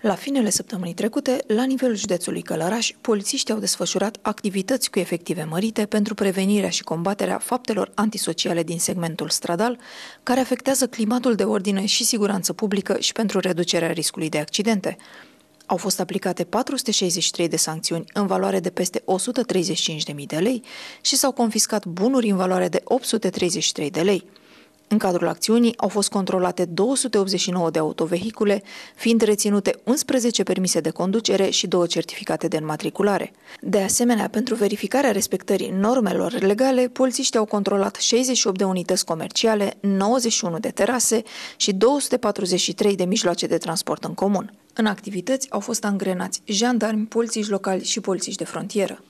La finele săptămânii trecute, la nivelul județului Călăraș, polițiștii au desfășurat activități cu efective mărite pentru prevenirea și combaterea faptelor antisociale din segmentul stradal, care afectează climatul de ordine și siguranță publică și pentru reducerea riscului de accidente. Au fost aplicate 463 de sancțiuni în valoare de peste 135.000 de lei și s-au confiscat bunuri în valoare de 833 de lei. În cadrul acțiunii au fost controlate 289 de autovehicule, fiind reținute 11 permise de conducere și două certificate de înmatriculare. De asemenea, pentru verificarea respectării normelor legale, polițiștii au controlat 68 de unități comerciale, 91 de terase și 243 de mijloace de transport în comun. În activități au fost angrenați jandarmi, polițiști locali și polițiști de frontieră.